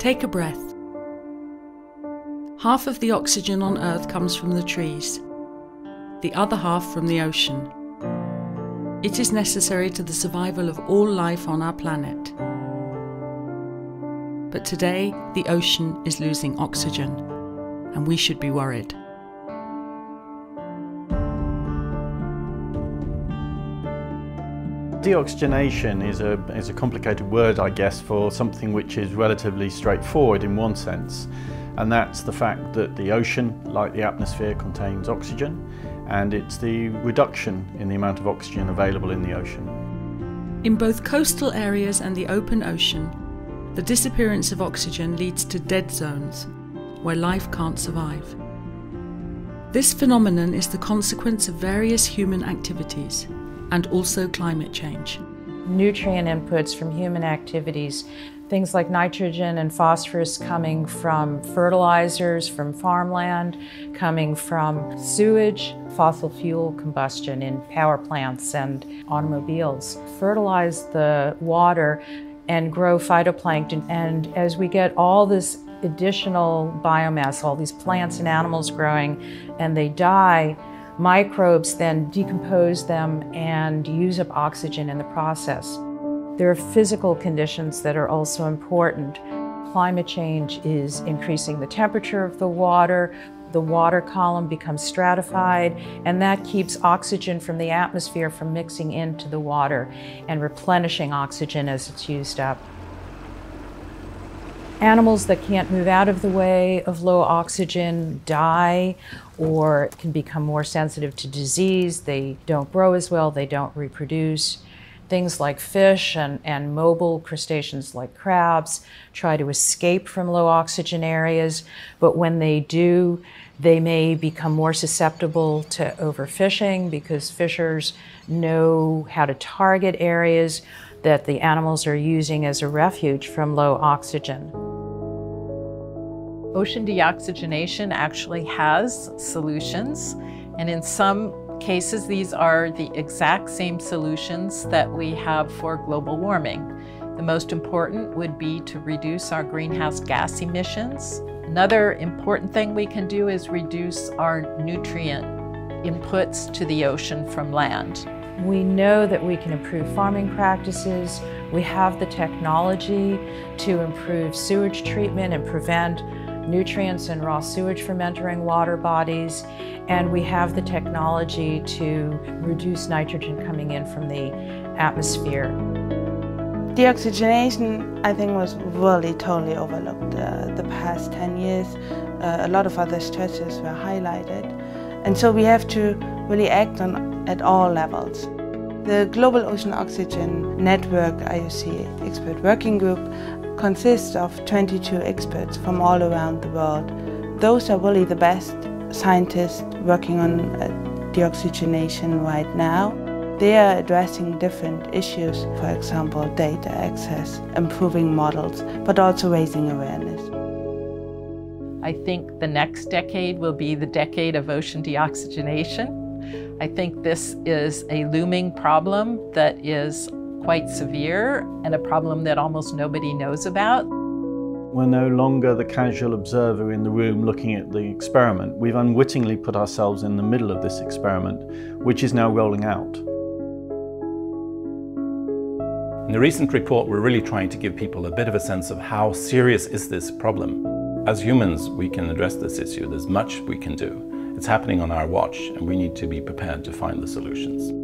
Take a breath. Half of the oxygen on Earth comes from the trees, the other half from the ocean. It is necessary to the survival of all life on our planet. But today, the ocean is losing oxygen, and we should be worried. Deoxygenation is a, is a complicated word, I guess, for something which is relatively straightforward in one sense. And that's the fact that the ocean, like the atmosphere, contains oxygen, and it's the reduction in the amount of oxygen available in the ocean. In both coastal areas and the open ocean, the disappearance of oxygen leads to dead zones, where life can't survive. This phenomenon is the consequence of various human activities, and also climate change. Nutrient inputs from human activities, things like nitrogen and phosphorus coming from fertilizers, from farmland, coming from sewage, fossil fuel combustion in power plants and automobiles, fertilize the water and grow phytoplankton. And as we get all this additional biomass, all these plants and animals growing, and they die, Microbes then decompose them and use up oxygen in the process. There are physical conditions that are also important. Climate change is increasing the temperature of the water, the water column becomes stratified, and that keeps oxygen from the atmosphere from mixing into the water and replenishing oxygen as it's used up. Animals that can't move out of the way of low oxygen die or can become more sensitive to disease. They don't grow as well, they don't reproduce. Things like fish and, and mobile crustaceans like crabs try to escape from low oxygen areas, but when they do, they may become more susceptible to overfishing because fishers know how to target areas that the animals are using as a refuge from low oxygen. Ocean deoxygenation actually has solutions, and in some cases, these are the exact same solutions that we have for global warming. The most important would be to reduce our greenhouse gas emissions. Another important thing we can do is reduce our nutrient inputs to the ocean from land. We know that we can improve farming practices. We have the technology to improve sewage treatment and prevent nutrients and raw sewage from entering water bodies, and we have the technology to reduce nitrogen coming in from the atmosphere. Deoxygenation, I think, was really totally overlooked uh, the past 10 years. Uh, a lot of other stresses were highlighted. And so we have to really act on at all levels. The Global Ocean Oxygen Network IOC Expert Working Group consists of 22 experts from all around the world. Those are really the best scientists working on uh, deoxygenation right now. They are addressing different issues, for example, data access, improving models, but also raising awareness. I think the next decade will be the decade of ocean deoxygenation. I think this is a looming problem that is quite severe and a problem that almost nobody knows about. We're no longer the casual observer in the room looking at the experiment. We've unwittingly put ourselves in the middle of this experiment, which is now rolling out. In the recent report, we're really trying to give people a bit of a sense of how serious is this problem. As humans, we can address this issue. There's much we can do. It's happening on our watch, and we need to be prepared to find the solutions.